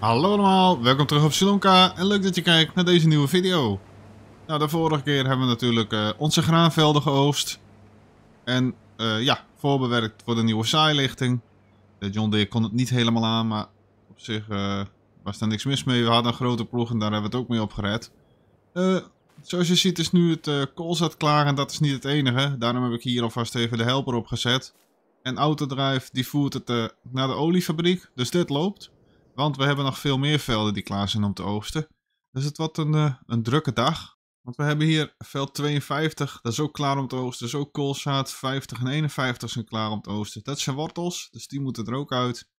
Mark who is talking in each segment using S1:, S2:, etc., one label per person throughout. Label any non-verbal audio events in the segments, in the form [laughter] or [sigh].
S1: Hallo allemaal, welkom terug op Silonka en leuk dat je kijkt naar deze nieuwe video. Nou, de vorige keer hebben we natuurlijk uh, onze graanvelden geoogst. En uh, ja, voorbewerkt voor de nieuwe zaailichting. De John Deere kon het niet helemaal aan, maar op zich uh, was er niks mis mee. We hadden een grote ploeg en daar hebben we het ook mee opgered. zoals je ziet is nu het koolzat klaar en dat is niet het enige. Daarom heb ik hier alvast even de helper opgezet. En Autodrive die voert het naar de oliefabriek, dus dit loopt. Want we hebben nog veel meer velden die klaar zijn om te oogsten. Dus het wordt een, uh, een drukke dag. Want we hebben hier veld 52, dat is ook klaar om te oogsten. Dus ook koolzaad 50 en 51 zijn klaar om te oogsten. Dat zijn wortels, dus die moeten er ook uit.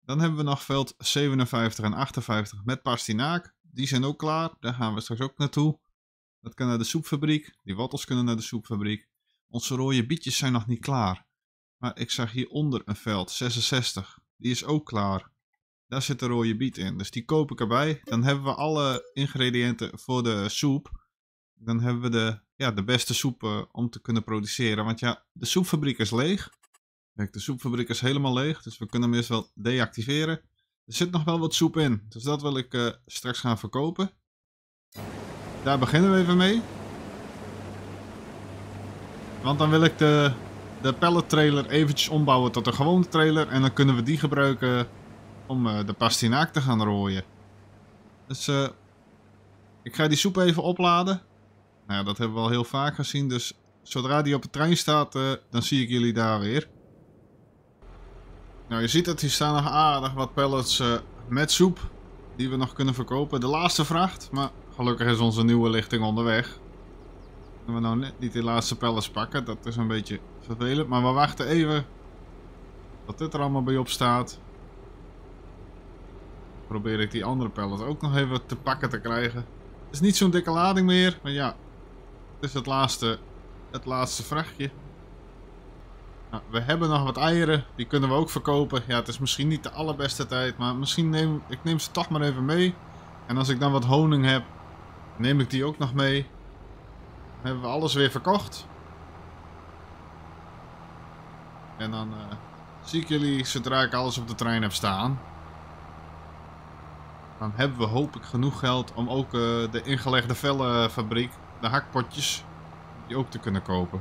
S1: Dan hebben we nog veld 57 en 58 met pastinaak. Die zijn ook klaar, daar gaan we straks ook naartoe. Dat kan naar de soepfabriek, die wortels kunnen naar de soepfabriek. Onze rode bietjes zijn nog niet klaar. Maar ik zag hieronder een veld, 66. Die is ook klaar. Daar zit de rode biet in. Dus die koop ik erbij. Dan hebben we alle ingrediënten voor de soep. Dan hebben we de, ja, de beste soep uh, om te kunnen produceren. Want ja, de soepfabriek is leeg. Kijk, de soepfabriek is helemaal leeg. Dus we kunnen hem eerst wel deactiveren. Er zit nog wel wat soep in. Dus dat wil ik uh, straks gaan verkopen. Daar beginnen we even mee. Want dan wil ik de, de pallet trailer eventjes ombouwen tot een gewone trailer. En dan kunnen we die gebruiken om uh, de pastinaak te gaan rooien. Dus uh, ik ga die soep even opladen. Nou ja, dat hebben we al heel vaak gezien. Dus zodra die op de trein staat, uh, dan zie ik jullie daar weer. Nou, je ziet dat hier staan nog aardig wat pallets met soep. Die we nog kunnen verkopen. De laatste vracht. Maar gelukkig is onze nieuwe lichting onderweg. En we nou net niet die laatste pallets pakken. Dat is een beetje vervelend. Maar we wachten even. Tot dit er allemaal bij op staat probeer ik die andere pallet ook nog even te pakken te krijgen. Het is niet zo'n dikke lading meer, maar ja, het is het laatste, het laatste vrachtje. Nou, we hebben nog wat eieren, die kunnen we ook verkopen. Ja, het is misschien niet de allerbeste tijd, maar misschien neem ik neem ze toch maar even mee. En als ik dan wat honing heb, neem ik die ook nog mee. Dan hebben we alles weer verkocht. En dan uh, zie ik jullie zodra ik alles op de trein heb staan. Dan hebben we hoop ik genoeg geld om ook uh, de ingelegde vellenfabriek, de hakpotjes, die ook te kunnen kopen.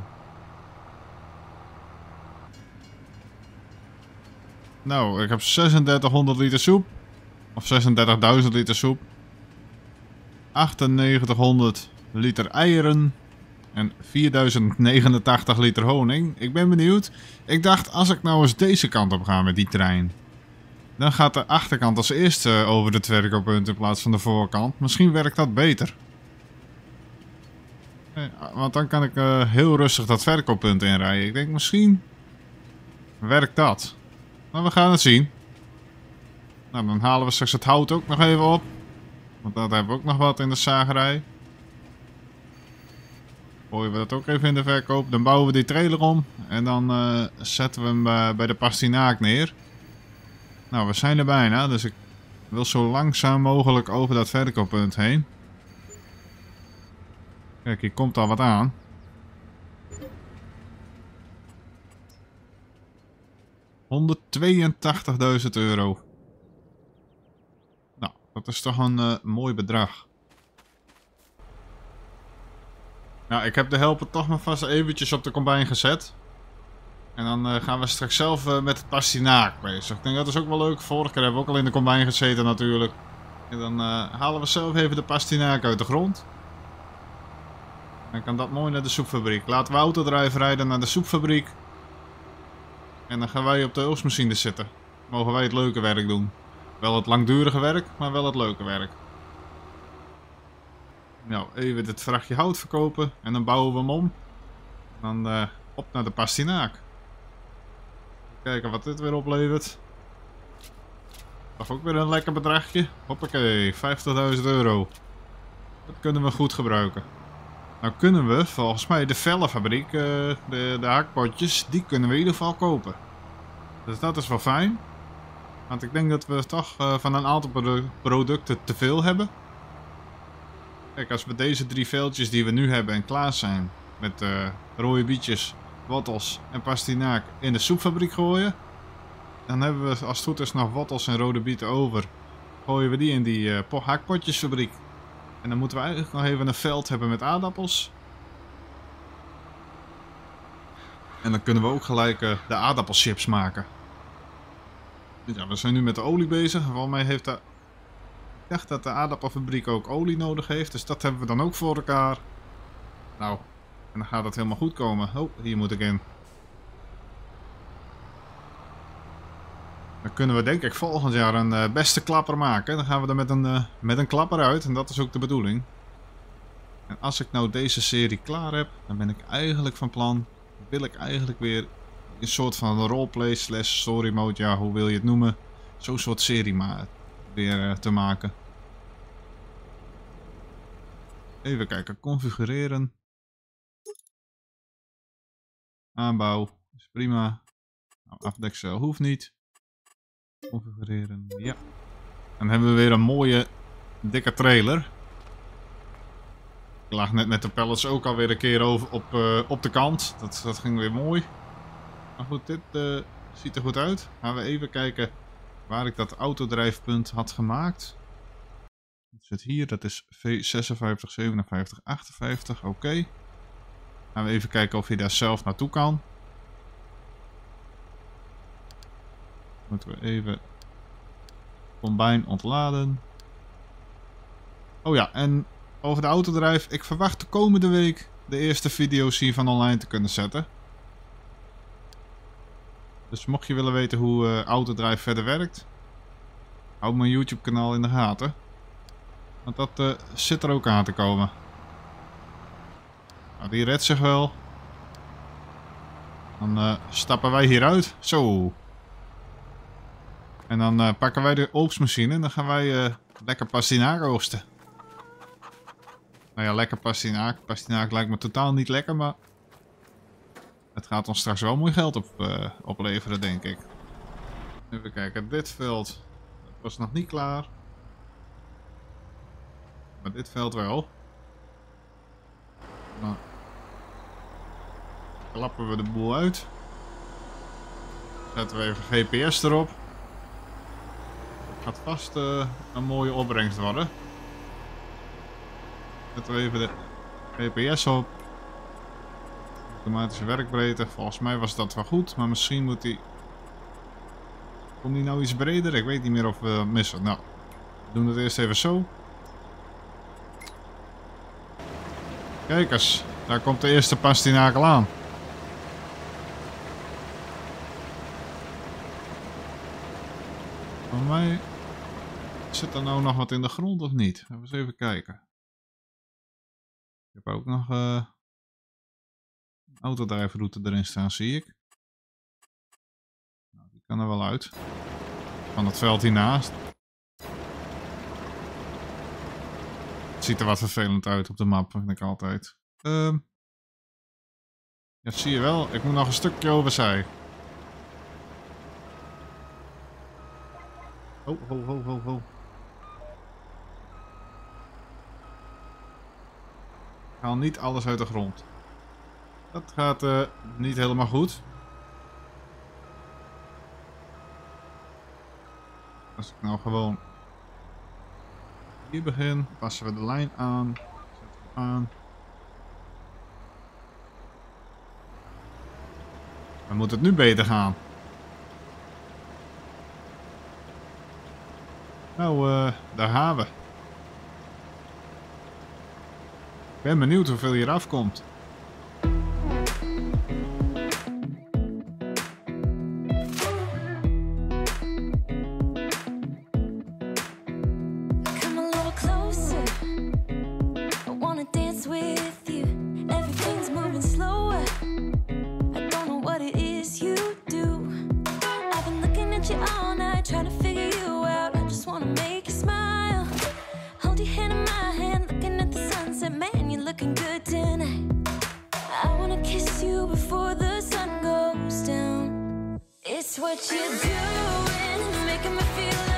S1: Nou, ik heb 3600 liter soep. Of 36.000 liter soep. 9800 liter eieren. En 4089 liter honing. Ik ben benieuwd. Ik dacht, als ik nou eens deze kant op ga met die trein. Dan gaat de achterkant als eerste over het verkooppunt in plaats van de voorkant. Misschien werkt dat beter. Want dan kan ik uh, heel rustig dat verkooppunt inrijden. Ik denk misschien werkt dat. Maar we gaan het zien. Nou, dan halen we straks het hout ook nog even op. Want dat hebben we ook nog wat in de zagerij. Gooien we dat ook even in de verkoop. Dan bouwen we die trailer om. En dan uh, zetten we hem bij de pastinaak neer. Nou, we zijn er bijna, dus ik wil zo langzaam mogelijk over dat verkooppunt heen. Kijk, hier komt al wat aan. ...182.000 euro. Nou, dat is toch een uh, mooi bedrag. Nou, ik heb de helper toch maar vast eventjes op de combine gezet. En dan uh, gaan we straks zelf uh, met het pastinaak bezig. Ik denk dat is ook wel leuk. Vorige keer hebben we ook al in de combine gezeten natuurlijk. En dan uh, halen we zelf even de pastinaak uit de grond. Dan kan dat mooi naar de soepfabriek. Laten we autodrive rijden naar de soepfabriek. En dan gaan wij op de oogstmachine zitten. Mogen wij het leuke werk doen. Wel het langdurige werk, maar wel het leuke werk. Nou, even het vrachtje hout verkopen. En dan bouwen we hem om. Dan op naar de pastinaak. Kijken wat dit weer oplevert. Dat ook weer een lekker bedragje. Hoppakee, 50.000 euro. Dat kunnen we goed gebruiken. Nou kunnen we volgens mij de vellenfabriek, uh, de, de haakpotjes, die kunnen we in ieder geval kopen. Dus dat is wel fijn. Want ik denk dat we toch uh, van een aantal producten te veel hebben. Kijk, als we deze drie veldjes die we nu hebben en klaar zijn, met uh, rode bietjes, wortels en pastinaak in de soepfabriek gooien. dan hebben we als het goed is nog wortels en rode bieten over. Gooien we die in die uh, haakpotjesfabriek. En dan moeten we eigenlijk nog even een veld hebben met aardappels. En dan kunnen we ook gelijk uh, de aardappelchips maken. Ja, we zijn nu met de olie bezig. Volgens mij heeft de... Ik dacht dat de aardappelfabriek ook olie nodig heeft. Dus dat hebben we dan ook voor elkaar. Nou, en dan gaat het helemaal goed komen. Oh, hier moet ik in. Dan kunnen we denk ik volgend jaar een uh, beste klapper maken. Dan gaan we er met een, uh, met een klapper uit. En dat is ook de bedoeling. En als ik nou deze serie klaar heb, dan ben ik eigenlijk van plan... Wil ik eigenlijk weer een soort van roleplay slash story mode, ja, hoe wil je het noemen? Zo'n soort serie maar weer uh, te maken. Even kijken, configureren. Aanbouw is prima. Nou, afdeksel hoeft niet. Configureren, ja. Dan hebben we weer een mooie, dikke trailer. Ik lag net met de pallets ook alweer een keer over op, uh, op de kant. Dat, dat ging weer mooi. Maar goed, dit uh, ziet er goed uit. Gaan we even kijken waar ik dat autodrijfpunt had gemaakt. Dat zit hier, dat is V56, 57, 58. Oké. Gaan we even kijken of je daar zelf naartoe kan. Moeten we even combine ontladen. Oh ja, en over de autodrijf. Ik verwacht de komende week de eerste video's hiervan online te kunnen zetten. Dus mocht je willen weten hoe uh, autodrive verder werkt, hou mijn YouTube kanaal in de gaten. Want dat uh, zit er ook aan te komen. Nou, die redt zich wel. Dan uh, stappen wij hieruit. Zo. En dan uh, pakken wij de oogstmachine en dan gaan wij lekker pastinaak oogsten. Nou ja, lekker pastinaak. Pastinaak lijkt me totaal niet lekker, maar... Het gaat ons straks wel mooi geld op, uh, opleveren, denk ik. Even kijken, dit veld was nog niet klaar. Maar dit veld wel. Dan klappen we de boel uit. Zetten we even GPS erop. Gaat vast uh, een mooie opbrengst worden. Zetten we even de GPS op. Automatische werkbreedte. Volgens mij was dat wel goed. Maar misschien moet hij... Komt die nou iets breder? Ik weet niet meer of we missen. Nou, we doen het eerst even zo. Kijk eens. Daar komt de eerste pastinakel aan. Voor mij... Zit er nou nog wat in de grond of niet? Even eens even kijken. Ik heb ook nog... Uh autodrijfroute erin staan, zie ik. Nou, die kan er wel uit. Van het veld hiernaast. Het ziet er wat vervelend uit op de map, vind ik altijd. Um, ja, zie je wel. Ik moet nog een stukje overzij. Oh, ho, ho, ho, ho. Haal niet alles uit de grond. Dat gaat uh, niet helemaal goed. Als ik nou gewoon hier begin, passen we de lijn aan. We aan. Dan moet het nu beter gaan. Nou, uh, daar gaan we. Ik ben benieuwd hoeveel hier afkomt.
S2: It's what you're doing, making me feel.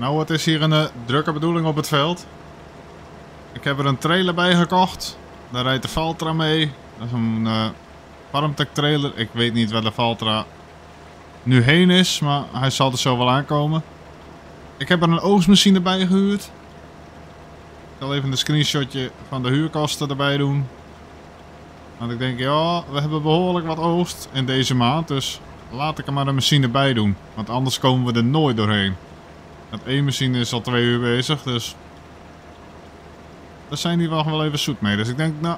S1: Nou, het is hier een eh, drukke bedoeling op het veld. Ik heb er een trailer bij gekocht. Daar rijdt de Valtra mee. Dat is een eh Farmtech trailer. Ik weet niet waar de Valtra nu heen is, maar hij zal er zo wel aankomen. Ik heb er een oogstmachine bij gehuurd. Ik zal even een screenshotje van de huurkosten erbij doen. Want ik denk, ja, we hebben behoorlijk wat oogst in deze maand. Dus laat ik er maar een machine bij doen. Want anders komen we er nooit doorheen. Dat één machine is al twee uur bezig, dus... Daar zijn die wel wel even zoet mee. Dus ik denk, nou...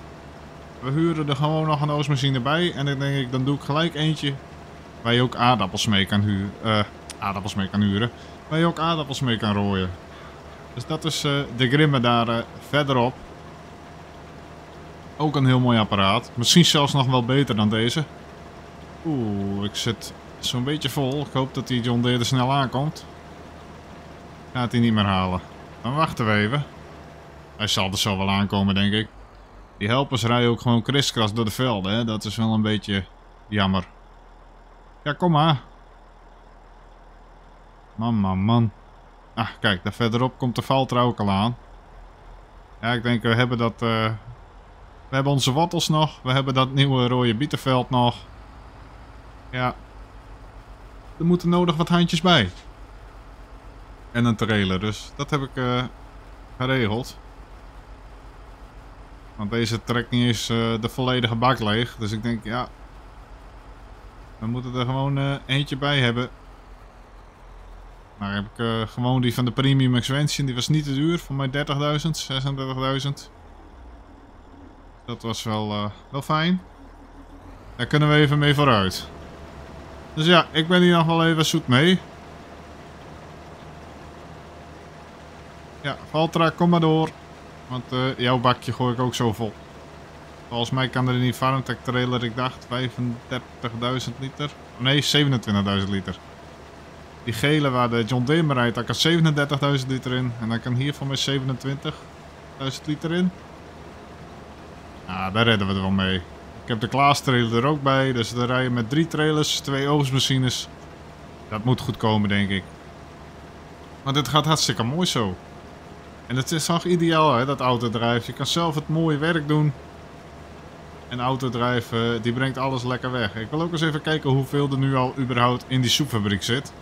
S1: We huren er gewoon nog een oostmachine bij. En dan denk ik, dan doe ik gelijk eentje... Waar je ook aardappels mee kan huren. eh aardappels mee kan huren. Waar je ook aardappels mee kan rooien. Dus dat is eh, de Grimme daar eh, verderop. Ook een heel mooi apparaat. Misschien zelfs nog wel beter dan deze. Oeh, ik zit zo'n beetje vol. Ik hoop dat die John Deere er snel aankomt. Gaat hij niet meer halen. Dan wachten we even. Hij zal er zo wel aankomen, denk ik. Die helpers rijden ook gewoon kriskras door de velden, hè. Dat is wel een beetje jammer. Ja, kom maar. Man, man, man. Ah, kijk, daar verderop komt de Valtra ook al aan. Ja, ik denk, we hebben dat... eh, We hebben onze wattels nog. We hebben dat nieuwe rode bietenveld nog. Ja. Er moeten nodig wat handjes bij. En een trailer, dus dat heb ik eh, geregeld. Want deze niet eens eh, de volledige bak leeg. Dus ik denk, ja... We moeten er gewoon eh, eentje bij hebben. Maar heb ik gewoon die van de Premium Expansion. Die was niet te duur. Voor mij 30.000, 36.000. Dat was wel, wel fijn. Daar kunnen we even mee vooruit. Dus ja, ik ben hier nog wel even zoet mee. Ja, Valtra, kom maar door. Want eh, jouw bakje gooi ik ook zo vol. Volgens mij kan er in die Farmtech trailer, ik dacht 35.000 liter. Nee, 27.000 liter. Die gele waar de John Deere rijdt, daar kan 37.000 liter in. En dan kan hier voor mij 27.000 liter in. Nou, daar redden we er wel mee. Ik heb de Klaas trailer er ook bij. Dus we rijden met drie trailers, twee oogstmachines. Dat moet goed komen, denk ik. Maar dit gaat hartstikke mooi zo. En het is toch ideaal, hè, dat autodrive. Je kan zelf het mooie werk doen. En autodrive, eh, die brengt alles lekker weg. Ik wil ook eens even kijken hoeveel er nu al überhaupt in die soepfabriek zit.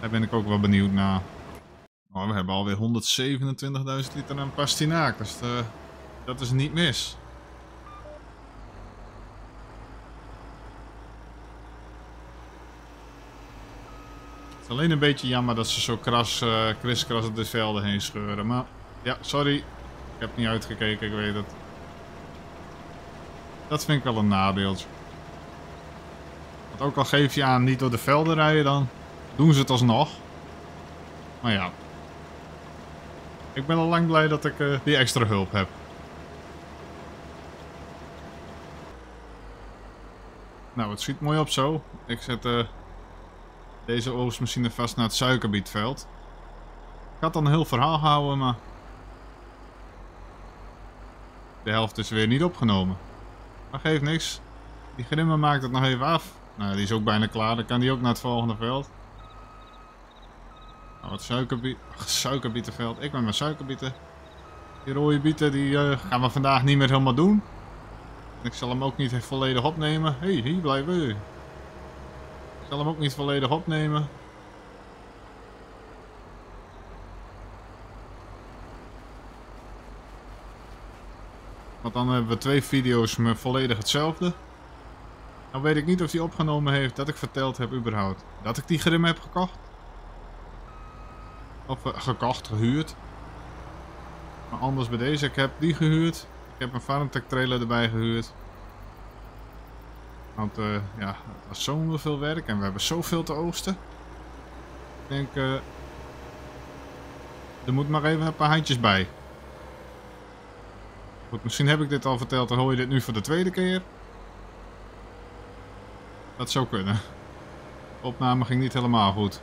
S1: Daar ben ik ook wel benieuwd naar. Oh, we hebben alweer 127.000 liter aan pastinaak. Dus dat is niet mis. Alleen een beetje jammer dat ze zo kras, eh kriskras op de velden heen scheuren. Maar ja, sorry. Ik heb niet uitgekeken, ik weet het. Dat vind ik wel een nadeeltje. Want ook al geef je aan niet door de velden rijden, dan doen ze het alsnog. Maar ja. Ik ben al lang blij dat ik eh, die extra hulp heb. Nou, het schiet mooi op zo. Ik zet eh, deze oogstmachine vast naar het suikerbietveld. Ik had dan een heel verhaal gehouden, maar... De helft is weer niet opgenomen. Maar geeft niks. Die grimmer maakt het nog even af. Nou, die is ook bijna klaar. Dan kan die ook naar het volgende veld. Nou, wat suikerbie Ach, suikerbietenveld. Ik met mijn suikerbieten. Die rode bieten die eh, gaan we vandaag niet meer helemaal doen. Ik zal hem ook niet volledig opnemen. Hé, hey, hier blijven. Ik zal hem ook niet volledig opnemen. Want dan hebben we twee video's met volledig hetzelfde. Nou weet ik niet of hij opgenomen heeft dat ik verteld heb überhaupt dat ik die grim heb gekocht. Of eh, gekocht, gehuurd. Maar anders bij deze, ik heb die gehuurd. Ik heb een Farmtech trailer erbij gehuurd. Want eh, ja, het was zoveel werk en we hebben zoveel te oosten. Ik denk, eh, er moet maar even een paar handjes bij. Goed, misschien heb ik dit al verteld, dan hoor je dit nu voor de tweede keer. Dat zou kunnen. De opname ging niet helemaal goed.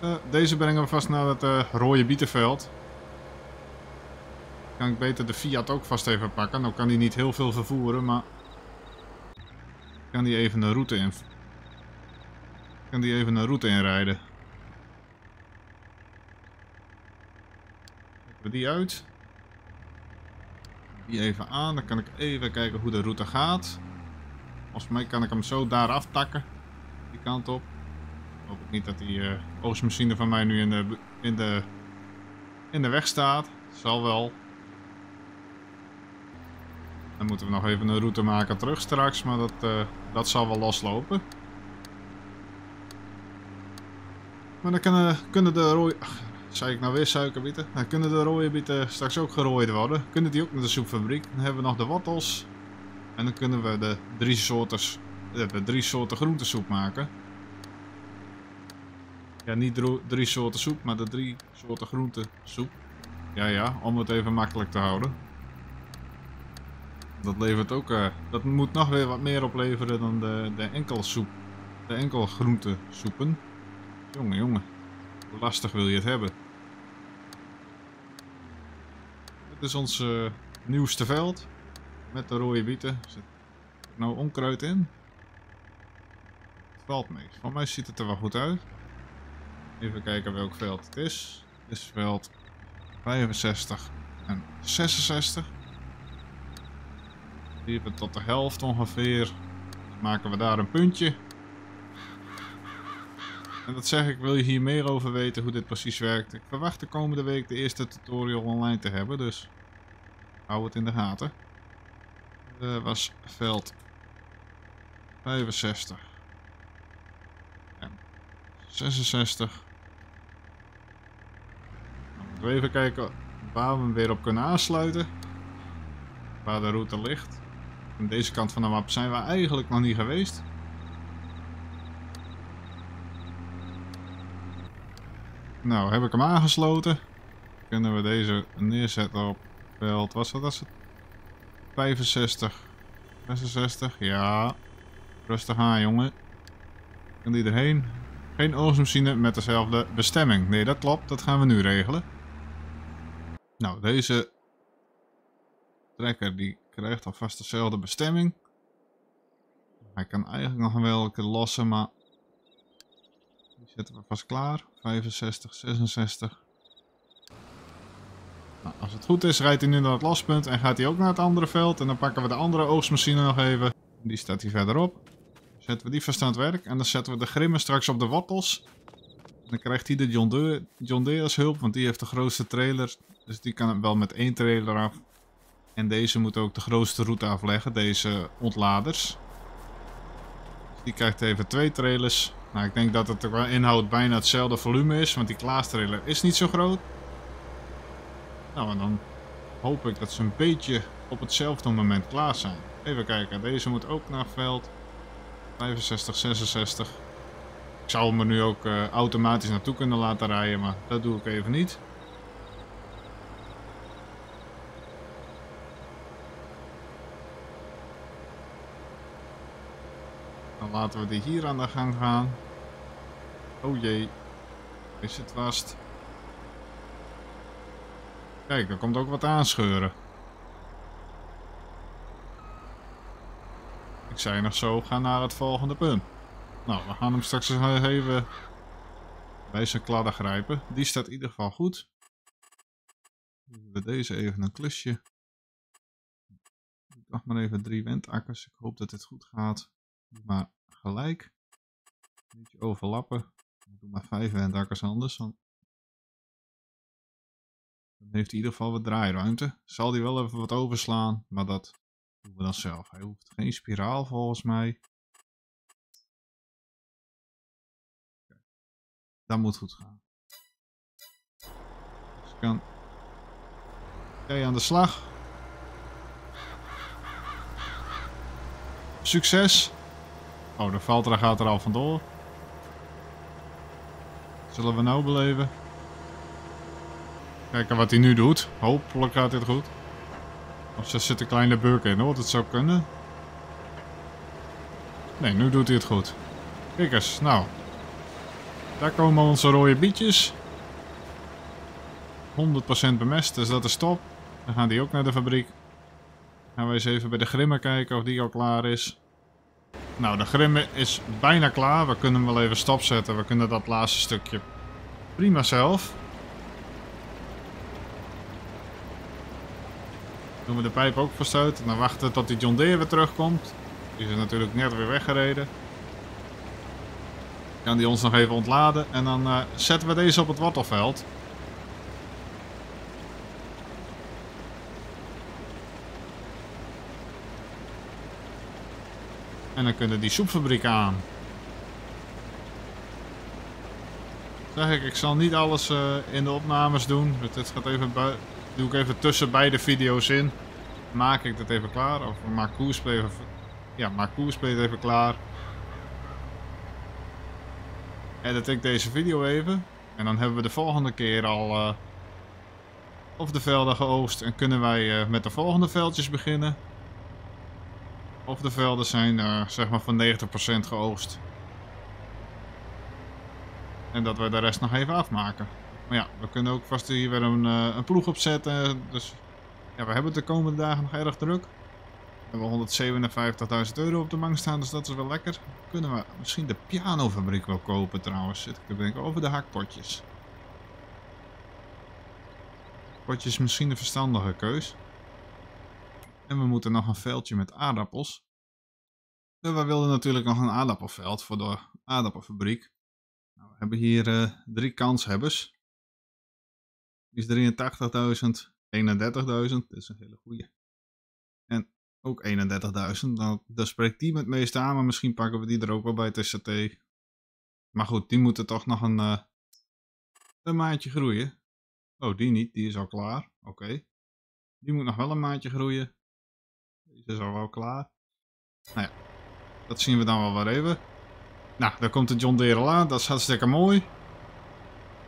S1: Eh, deze brengen we vast naar het rode bietenveld. Kan ik beter de Fiat ook vast even pakken. Nou kan die niet heel veel vervoeren, maar... Kan die even een route in... Kan die even een route inrijden. Zetten we die uit. Die even aan, dan kan ik even kijken hoe de route gaat. Volgens mij kan ik hem zo daar aftakken. Die kant op. Hoop ik niet dat die eh, oogstmachine van mij nu in de, in de, in de weg staat. Zal wel. Dan moeten we nog even een route maken terug straks, maar dat, eh, dat zal wel loslopen. Maar dan kunnen, kunnen de rode... Ach, zei ik nou weer suikerbieten? Dan kunnen de rode bieten straks ook gerooid worden. Kunnen die ook naar de soepfabriek. Dan hebben we nog de wortels. En dan kunnen we de drie soorten, de drie soorten groentesoep maken. Ja, niet drie soorten soep, maar de drie soorten groentesoep. Ja, ja, om het even makkelijk te houden. Dat levert ook, eh, dat moet nog weer wat meer opleveren dan de, de enkel soep. De enkel groentesoepen. Jongen, jongen. Hoe lastig wil je het hebben? Dit is ons eh, nieuwste veld. Met de rode bieten. Zit nou onkruid in? Het valt mee. Voor mij ziet het er wel goed uit. Even kijken welk veld het is. Het is veld 65 en 66. We tot de helft ongeveer. Maken we daar een puntje. En dat zeg ik, wil je hier meer over weten hoe dit precies werkt. Ik verwacht de komende week de eerste tutorial online te hebben, dus hou het in de gaten. Dat was veld 65 en 66. Dan moeten we even kijken waar we hem weer op kunnen aansluiten. Waar de route ligt. Aan deze kant van de map zijn we eigenlijk nog niet geweest. Nou, heb ik hem aangesloten. Kunnen we deze neerzetten op veld. Was dat het 65, 66? Ja. Rustig aan, jongen. Kan die erheen? Geen oogstmachine met dezelfde bestemming. Nee, dat klopt. Dat gaan we nu regelen. Nou, deze trekker die krijgt alvast dezelfde bestemming. Hij kan eigenlijk nog een keer lossen, maar die zetten we vast klaar. 65, 66. Nou, als het goed is, rijdt hij nu naar het lospunt en gaat hij ook naar het andere veld. En dan pakken we de andere oogstmachine nog even. Die staat hier verderop. Zetten we die vast aan het werk. En dan zetten we de grimmen straks op de wortels. En dan krijgt hij de John Deere, John Deere als hulp, want die heeft de grootste trailer. Dus die kan het wel met één trailer af. En deze moet ook de grootste route afleggen, deze ontladers. Die krijgt even twee trailers. Nou, ik denk dat het qua inhoud bijna hetzelfde volume is, want die Klaas trailer is niet zo groot. Nou, en dan hoop ik dat ze een beetje op hetzelfde moment klaar zijn. Even kijken, deze moet ook naar veld 65, 66. Ik zou hem er nu ook eh, automatisch naartoe kunnen laten rijden, maar dat doe ik even niet. Laten we die hier aan de gang gaan. Oh jee. Is het vast? Kijk, er komt ook wat aanscheuren. Ik zei nog zo, ga naar het volgende punt. Nou, we gaan hem straks even bij zijn kladden grijpen. Die staat in ieder geval goed. We deze even een klusje. Ik dacht maar even drie wendakkers. Ik hoop dat dit goed gaat. Maar gelijk. Een beetje overlappen. Ik doe maar vijf wendakkers anders. Dan... heeft hij in ieder geval wat draairuimte. Zal hij wel even wat overslaan, maar dat doen we dan zelf. Hij hoeft geen spiraal volgens mij. Dat moet goed gaan. Dus kan... Aan de slag. Succes! Oh, de Valtra gaat er al vandoor. Zullen we nou beleven? Kijken wat hij nu doet. Hopelijk gaat dit goed. Of er zit een kleine buk in hoor, dat zou kunnen. Nee, nu doet hij het goed. Kijk eens, nou. Daar komen onze rode bietjes. 100% bemest, dus dat is top. Dan gaan die ook naar de fabriek. Gaan we eens even bij de grimmer kijken of die al klaar is. Nou, de grimmer is bijna klaar. We kunnen hem wel even stopzetten. We kunnen dat laatste stukje prima zelf. Doen we de pijp ook vast. En dan wachten tot die John Deere weer terugkomt. Die is natuurlijk net weer weggereden. Kan die ons nog even ontladen. En dan eh, zetten we deze op het wortelveld. En dan kunnen die soepfabriek aan. Zeg ik, ik zal niet alles eh, in de opnames doen. Dit gaat even doe ik even tussen beide video's in. Maak ik dit even klaar. Of maak koersplay even... Ja, maak koersplay even klaar. Edit ik deze video even. En dan hebben we de volgende keer al... eh, of de velden geoogst. En kunnen wij eh, met de volgende veldjes beginnen. Of de velden zijn eh, zeg maar van 90% geoogst. En dat we de rest nog even afmaken. Maar ja, we kunnen ook vast hier weer een, eh, een ploeg opzetten. Dus ja, we hebben het de komende dagen nog erg druk. We hebben 157.000 euro op de bank staan, dus dat is wel lekker. Kunnen we misschien de pianofabriek wel kopen trouwens. Zit ik te denken over de hakpotjes. Potjes misschien een verstandige keus. En we moeten nog een veldje met aardappels. En we wilden natuurlijk nog een aardappelveld voor de aardappelfabriek. Nou, we hebben hier eh, drie kanshebbers. Is 83.000, 31.000, dat is een hele goeie. En ook 31.000, dan, dan spreekt die met het meeste aan, maar misschien pakken we die er ook wel bij TCT. Maar goed, die moeten toch nog een, eh, een maandje groeien. Oh, die niet, die is al klaar. Oké. Die moet nog wel een maandje groeien. Is al wel klaar. Nou ja, dat zien we dan wel weer even. Nou, daar komt de John Deere aan. Dat is hartstikke mooi.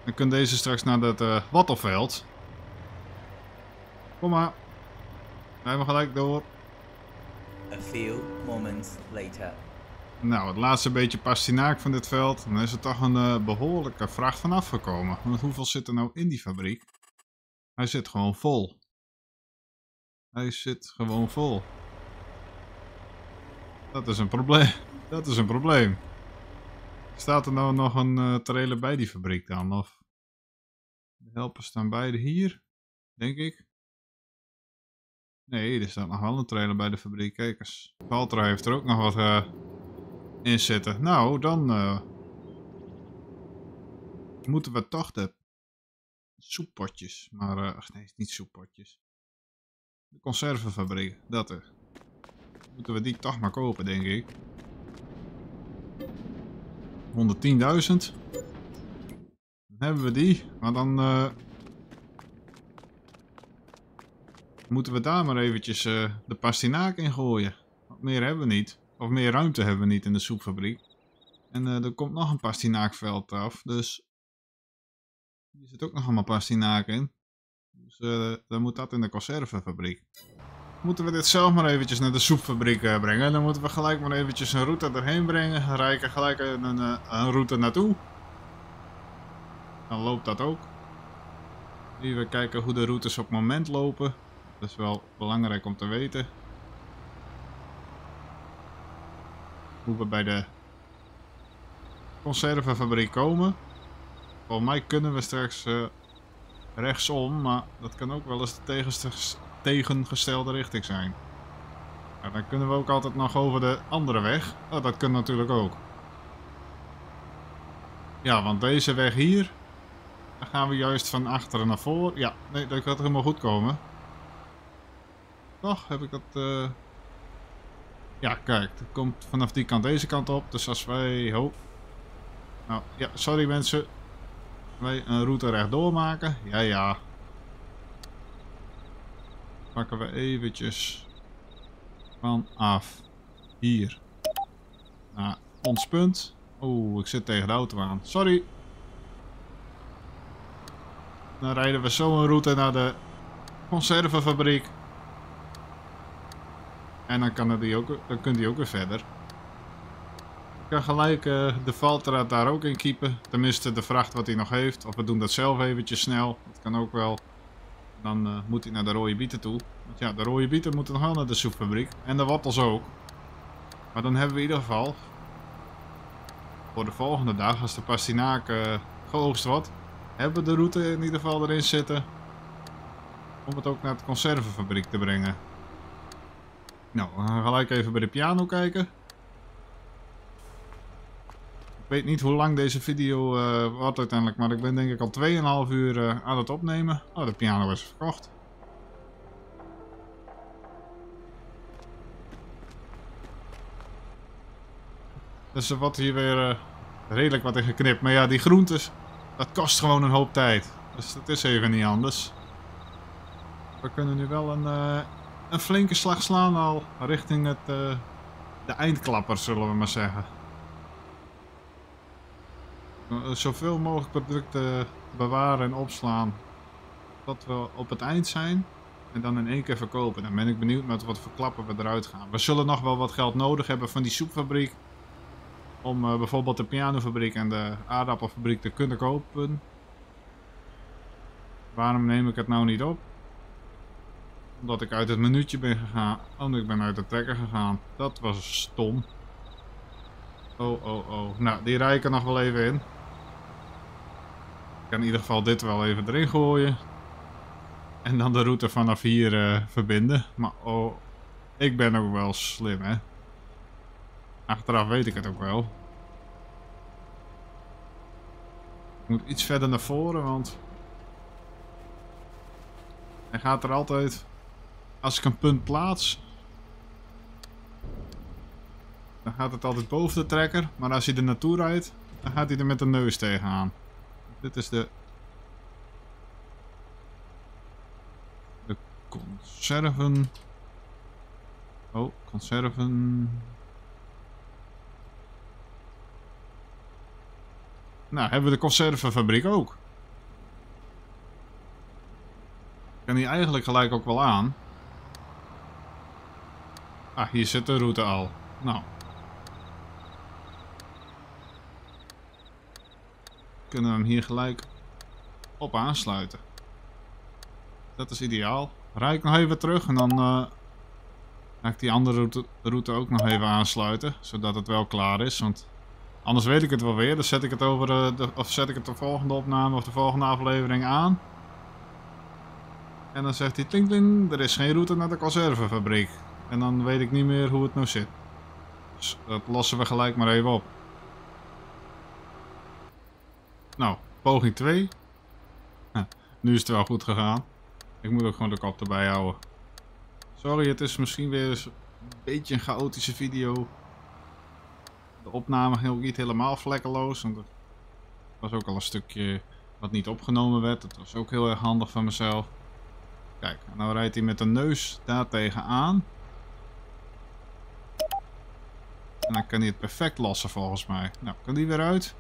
S1: Dan kunnen deze straks naar eh wattelveld. Kom maar. We hebben gelijk door.
S3: A few moments later.
S1: Nou, het laatste beetje pastinaak van dit veld. Dan is er toch een eh, behoorlijke vracht van afgekomen. Want hoeveel zit er nou in die fabriek? Hij zit gewoon vol. Hij zit gewoon vol. Dat is een probleem. [laughs] Dat is een probleem. Staat er nou nog een eh, trailer bij die fabriek dan? Of de helpers staan beide hier, denk ik. Nee, er staat nog wel een trailer bij de fabriek. Kijk eens. Valtra heeft er ook nog wat eh, in zitten. Nou, dan eh, moeten we toch de soeppotjes. Maar, ach nee, niet soeppotjes. De conservenfabriek, dat er. Moeten we die toch maar kopen, denk ik. 110.000. Dan hebben we die. Maar dan eh, moeten we daar maar eventjes eh, de pastinaak in gooien. Want meer hebben we niet. Of meer ruimte hebben we niet in de soepfabriek. En eh, er komt nog een pastinaakveld af. Dus hier zit ook nog allemaal pastinaak in. Dus dan moet dat in de conservenfabriek. Moeten we dit zelf maar eventjes naar de soepfabriek eh, brengen. Dan moeten we gelijk maar eventjes een route erheen brengen. Dan rij ik er gelijk een, een, route naartoe. Dan loopt dat ook. Even kijken hoe de routes op het moment lopen. Dat is wel belangrijk om te weten. Hoe we bij de conservenfabriek komen. Volgens mij kunnen we straks eh, rechtsom, maar dat kan ook wel eens de tegengestelde richting zijn. Dan kunnen we ook altijd nog over de andere weg. Oh, dat kan natuurlijk ook. Ja, want deze weg hier, dan gaan we juist van achteren naar voren. Ja, nee, dat gaat helemaal goed komen. Toch, heb ik dat... eh, Ja, kijk, het komt vanaf die kant deze kant op. Dus als wij... Ho. Nou, ja, sorry mensen. Wij een route rechtdoor maken. Ja, ja. Pakken we eventjes vanaf hier naar ons punt. Oeh, ik zit tegen de auto aan. Sorry. Dan rijden we zo een route naar de conservenfabriek. En dan, kan die ook, dan kunt hij ook weer verder. Ik kan gelijk eh, de Valtra daar ook in kiepen. Tenminste de vracht wat hij nog heeft. Of we doen dat zelf eventjes snel. Dat kan ook wel. Dan eh, moet hij naar de rode bieten toe. Want ja, de rode bieten moeten nog wel naar de soepfabriek. En de wappels ook. Maar dan hebben we in ieder geval... Voor de volgende dag, als de pastinaak eh, geoogst wordt... Hebben we de route in ieder geval erin zitten. Om het ook naar de conservenfabriek te brengen. Nou, we gaan gelijk even bij de piano kijken. Weet niet hoe lang deze video eh, wordt uiteindelijk, maar ik ben denk ik al 2,5 uur eh, aan het opnemen. Oh, de piano is verkocht. Dus er wordt hier weer eh, redelijk wat in geknipt. Maar ja, die groentes, dat kost gewoon een hoop tijd. Dus dat is even niet anders. We kunnen nu wel een, een flinke slag slaan al richting het, de eindklapper, zullen we maar zeggen. Eh, Zoveel mogelijk producten bewaren en opslaan. Dat we op het eind zijn. En dan in één keer verkopen. Dan ben ik benieuwd met wat voor klappen we eruit gaan. We zullen nog wel wat geld nodig hebben van die soepfabriek. Om eh, bijvoorbeeld de pianofabriek en de aardappelfabriek te kunnen kopen. Waarom neem ik het nou niet op? Omdat ik uit het minuutje ben gegaan. Oh, ik ben uit de trekker gegaan. Dat was stom. Oh, oh, oh. Nou, die rij ik er nog wel even in. Kan in ieder geval dit wel even erin gooien. En dan de route vanaf hier eh, verbinden. Maar oh, ik ben ook wel slim, hè. Achteraf weet ik het ook wel. Ik moet iets verder naar voren, want... Hij gaat er altijd... Als ik een punt plaats... Dan gaat het altijd boven de trekker. Maar als hij er naartoe rijdt, dan gaat hij er met de neus tegenaan. Dit is de... De conserven... Oh, conserven... Nou, hebben we de conservenfabriek ook. Kan die eigenlijk gelijk ook wel aan. Ah, hier zit de route al. Nou. Kunnen we hem hier gelijk op aansluiten. Dat is ideaal. Rijd ik nog even terug en dan eh, ga ik die andere route, route ook nog even aansluiten. Zodat het wel klaar is, want Anders weet ik het wel weer. Dan zet ik het over eh, de, of zet ik het de volgende opname of de volgende aflevering aan. En dan zegt hij tling tling, er is geen route naar de conservenfabriek. En dan weet ik niet meer hoe het nou zit. Dus dat lossen we gelijk maar even op. Nou, poging 2. nu is het wel goed gegaan. Ik moet ook gewoon de kop erbij houden. Sorry, het is misschien weer eens een beetje een chaotische video. De opname ging ook niet helemaal vlekkeloos. Want er was ook al een stukje wat niet opgenomen werd. Dat was ook heel erg handig van mezelf. Kijk, nou rijdt hij met de neus daar tegenaan. En dan kan hij het perfect lossen volgens mij. Nou, kan die weer uit.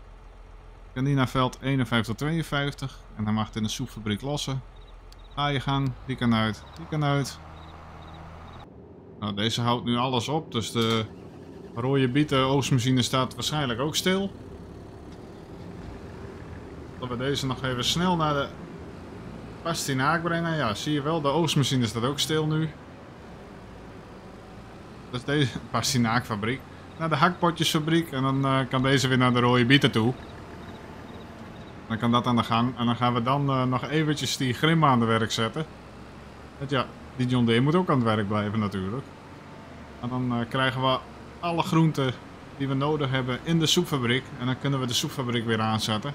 S1: Kan die veld 51 52. En dan mag het in de soepfabriek lossen. Ga je gang, die kan uit, die kan uit. Nou, deze houdt nu alles op, dus de rode bieten oogstmachine staat waarschijnlijk ook stil. Dat we deze nog even snel naar de pastinaak brengen. Ja, zie je wel, de oogstmachine staat ook stil nu. Dat is deze [laughs] pastinaakfabriek. Naar de hakpotjesfabriek en dan eh, kan deze weer naar de rode bieten toe. Dan kan dat aan de gang. En dan gaan we dan eh, nog eventjes die grim aan de werk zetten. Want ja, die John Deere moet ook aan het werk blijven natuurlijk. En dan eh, krijgen we alle groenten die we nodig hebben in de soepfabriek. En dan kunnen we de soepfabriek weer aanzetten.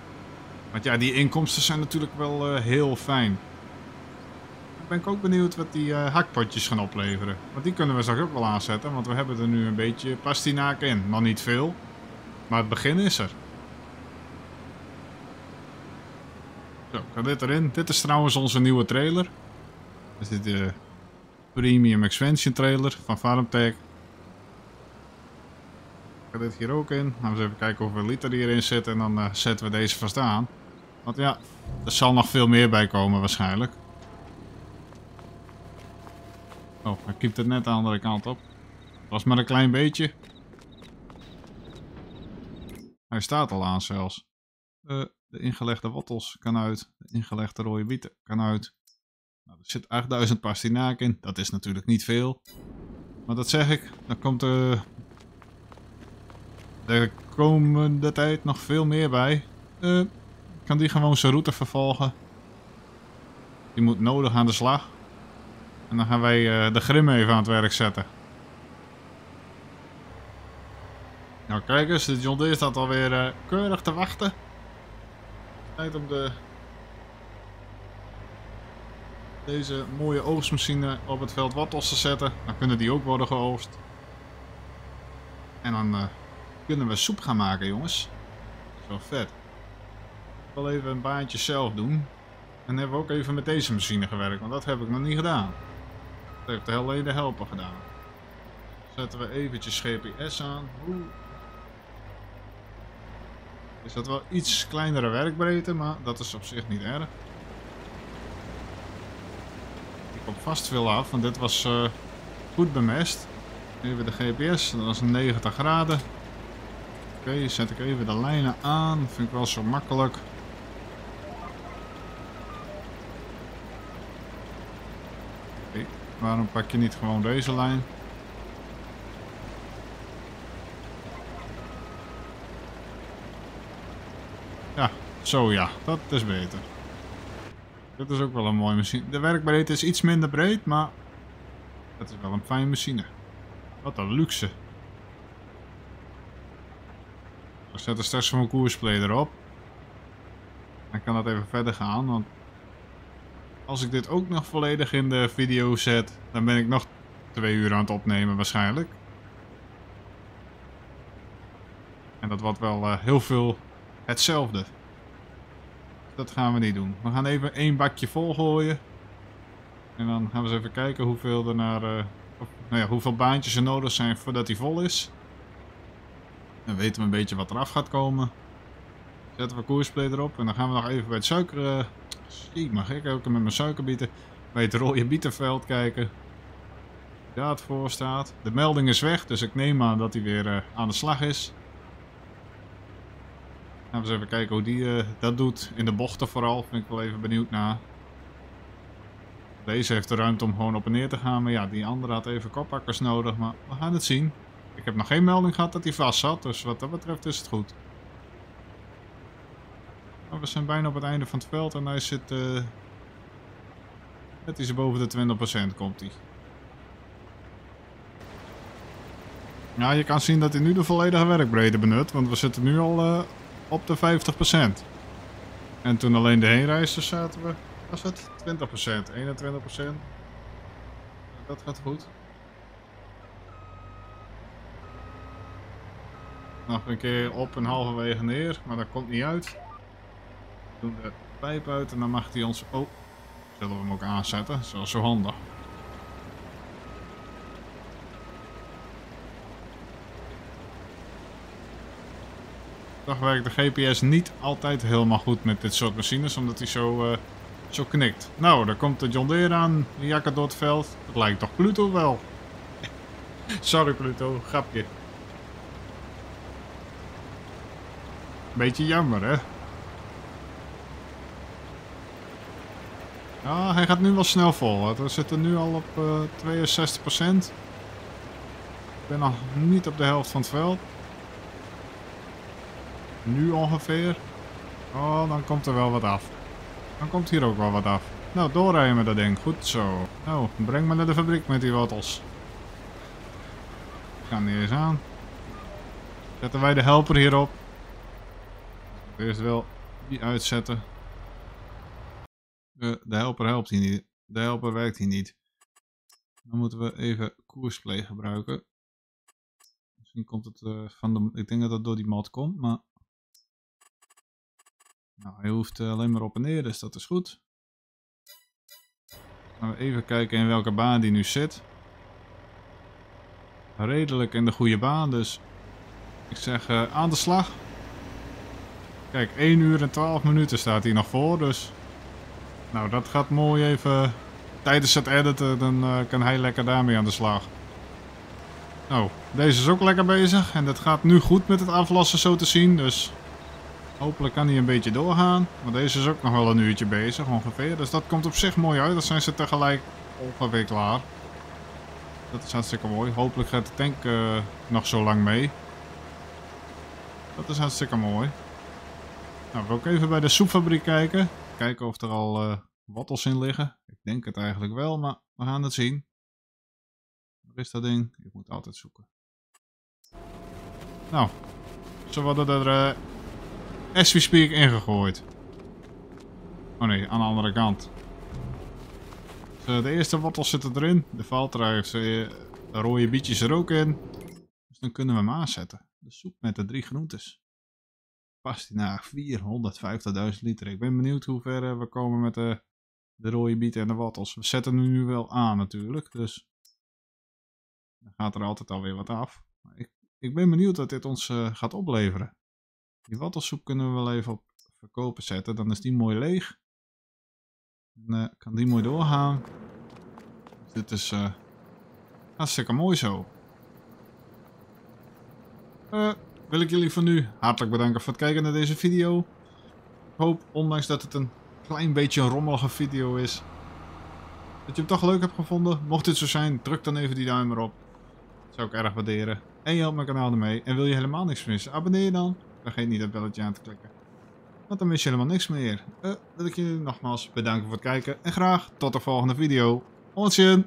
S1: Want ja, die inkomsten zijn natuurlijk wel eh, heel fijn. Dan ben ik ook benieuwd wat die hakpotjes gaan opleveren. Want die kunnen we straks ook wel aanzetten. Want we hebben er nu een beetje pastinaak in. Nog niet veel. Maar het begin is er. Gaat dit erin? Dit is trouwens onze nieuwe trailer. Dit is de Premium Expansion trailer van Farmtech. Gaat dit hier ook in? Nou, eens even kijken hoeveel liter hierin zit en dan eh, zetten we deze vast aan. Want ja, er zal nog veel meer bij komen waarschijnlijk. Oh, hij kiept het net de andere kant op. Was maar een klein beetje. Hij staat al aan zelfs. Eh, de ingelegde wortels kan uit. De ingelegde rode bieten kan uit. Nou, er zit 8000 pastinaak in. Dat is natuurlijk niet veel. Maar dat zeg ik. Dan komt er de komende tijd nog veel meer bij. Eh, kan die gewoon zijn route vervolgen. Die moet nodig aan de slag. En dan gaan wij eh, de grim even aan het werk zetten. Nou kijk eens, de John Deere staat alweer eh, keurig te wachten. Tijd om de... Deze mooie oogstmachine op het veld wortels te zetten. Dan kunnen die ook worden geoogst. En dan eh, kunnen we soep gaan maken jongens. Zo vet. Ik wil even een baantje zelf doen. En hebben we ook even met deze machine gewerkt, want dat heb ik nog niet gedaan. Dat heeft de hele helper gedaan. Zetten we eventjes GPS aan. Is dat wel iets kleinere werkbreedte, maar dat is op zich niet erg. Die komt vast veel af, want dit was eh, goed bemest. Even de GPS, dat was 90 graden. Oké, zet ik even de lijnen aan. Vind ik wel zo makkelijk. Oké, waarom pak je niet gewoon deze lijn? Ja, zo ja, dat is beter. Dit is ook wel een mooie machine. De werkbreedte is iets minder breed, maar het is wel een fijne machine. Wat een luxe. We zetten straks mijn koersplay erop. Dan kan dat even verder gaan, want als ik dit ook nog volledig in de video zet, dan ben ik nog twee uur aan het opnemen waarschijnlijk. En dat wordt wel eh, heel veel hetzelfde. Dat gaan we niet doen. We gaan even één bakje vol gooien. En dan gaan we eens even kijken hoeveel er naar, eh, nou ja, hoeveel baantjes er nodig zijn voordat hij vol is. Dan weten we een beetje wat eraf gaat komen. Zetten we koersplay erop. En dan gaan we nog even bij het suiker... eh, Zie, mag ik ook met mijn suikerbieten bij het rode bietenveld kijken. Daar het voor staat. De melding is weg, dus ik neem aan dat hij weer eh, aan de slag is. We eens even kijken hoe die eh, dat doet. In de bochten vooral, vind ik wel even benieuwd naar. Deze heeft de ruimte om gewoon op en neer te gaan. Maar ja, die andere had even koppakkers nodig. Maar we gaan het zien. Ik heb nog geen melding gehad dat hij vast zat. Dus wat dat betreft is het goed. Maar we zijn bijna op het einde van het veld. En hij zit... eh net iets boven de 20% komt hij. Ja, je kan zien dat hij nu de volledige werkbreedte benut. Want we zitten nu al eh, op de 50%. En toen alleen de heenreizers zaten we... Was het? 20%, 21%. Dat gaat goed. Nog een keer op en halverwege neer, maar dat komt niet uit. Doen de pijp uit en dan mag hij ons... Oh, zullen we hem ook aanzetten? Dat is wel zo handig. Toch werkt de GPS niet altijd helemaal goed met dit soort machines, omdat hij zo, eh, zo knikt. Nou, daar komt de John Deere aan, die jakker door het veld. Het lijkt toch Pluto wel? [laughs] Sorry Pluto, grapje. Beetje jammer, hè? Ja, hij gaat nu wel snel vol. We zitten nu al op eh 62%. Ik ben nog niet op de helft van het veld. Nu ongeveer. Oh, dan komt er wel wat af. Dan komt hier ook wel wat af. Nou, doorrijden met dat ding. Goed zo. Nou, breng me naar de fabriek met die wortels. Ik ga niet eens aan. Zetten wij de helper hierop. Eerst wel die uitzetten. De, de helper helpt hier niet. De helper werkt hier niet. Dan moeten we even koersplay gebruiken. Misschien komt het eh, van de... Ik denk dat dat door die mat komt, maar... Nou, hij hoeft eh, alleen maar op en neer, dus dat is goed. Even kijken in welke baan die nu zit. Redelijk in de goede baan, dus ik zeg eh, aan de slag. Kijk, 1 uur en 12 minuten staat hij nog voor, dus... Nou, dat gaat mooi even... Tijdens het editen, dan eh, kan hij lekker daarmee aan de slag. Nou, deze is ook lekker bezig. En dat gaat nu goed met het aflassen zo te zien, dus... Hopelijk kan hij een beetje doorgaan. Maar deze is ook nog wel een uurtje bezig ongeveer. Dus dat komt op zich mooi uit. Dan zijn ze tegelijk ongeveer klaar. Dat is hartstikke mooi. Hopelijk gaat de tank eh, nog zo lang mee. Dat is hartstikke mooi. Nou, wil ik even bij de soepfabriek kijken. Kijken of er al eh wattels in liggen. Ik denk het eigenlijk wel, maar we gaan het zien. Waar is dat ding? Ik moet altijd zoeken. Nou, ze worden er eh as speak ingegooid. Oh nee, aan de andere kant. Eh, de eerste wortels zitten erin. De valtrui heeft eh, de rode bietjes er ook in. Dus dan kunnen we hem aanzetten. De soep met de drie groentes. Past die naar 450.000 liter. Ik ben benieuwd hoe ver eh, we komen met de, de rode bieten en de wortels. We zetten hem nu wel aan natuurlijk. Dus dan gaat er altijd alweer wat af. Ik, ik ben benieuwd wat dit ons eh, gaat opleveren. Die wattelsoep kunnen we wel even op verkopen zetten. Dan is die mooi leeg. En eh, kan die mooi doorgaan. Dit is eh hartstikke mooi zo. Eh, wil ik jullie voor nu hartelijk bedanken voor het kijken naar deze video. Ik hoop, ondanks dat het een klein beetje een rommelige video is, dat je hem toch leuk hebt gevonden. Mocht dit zo zijn, druk dan even die duim erop. Dat zou ik erg waarderen. En je helpt mijn kanaal ermee. En wil je helemaal niks missen, abonneer je dan. Vergeet niet dat belletje aan te klikken. Want dan mis je helemaal niks meer. Eh, wil ik jullie nogmaals bedanken voor het kijken. En graag tot de volgende video. Onzien!